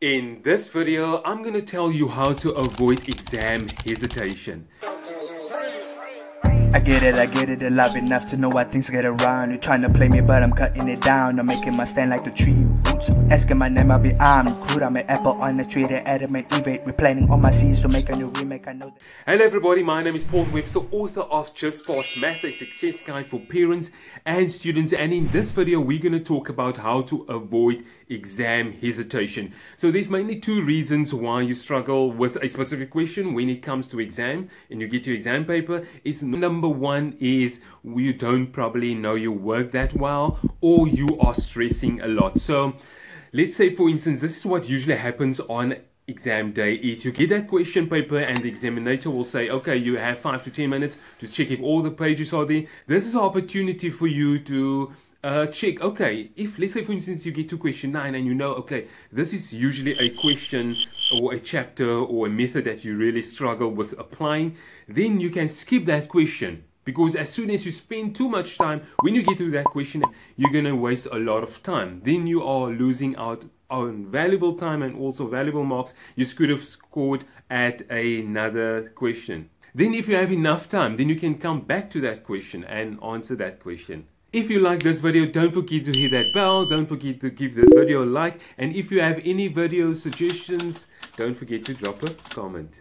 In this video, I'm going to tell you how to avoid exam hesitation. I get it, I get it, alive enough to know why things get around. You're trying to play me, but I'm cutting it down. I'm making my stand like the tree roots. Asking my name, I'll be armed. Crude, I'm an apple on the tree, the adamant evade. Replanning all my seeds to make a new remake. I know that. Hello everybody, my name is Paulvin Webster, author of Just Pass Math, a success guide for parents and students. And in this video, we're going to talk about how to avoid exam hesitation. So there's mainly two reasons why you struggle with a specific question when it comes to exam and you get your exam paper. Is number number one is you don't probably know your work that well or you are stressing a lot. So let's say for instance, this is what usually happens on exam day is you get that question paper and the examiner will say, okay, you have five to 10 minutes to check if all the pages are there. This is an opportunity for you to uh, check, okay, if let's say for instance you get to question 9 and you know, okay, this is usually a question or a chapter or a method that you really struggle with applying, then you can skip that question. Because as soon as you spend too much time, when you get to that question, you're going to waste a lot of time. Then you are losing out on valuable time and also valuable marks you could have scored at another question. Then if you have enough time, then you can come back to that question and answer that question. If you like this video, don't forget to hit that bell. Don't forget to give this video a like. And if you have any video suggestions, don't forget to drop a comment.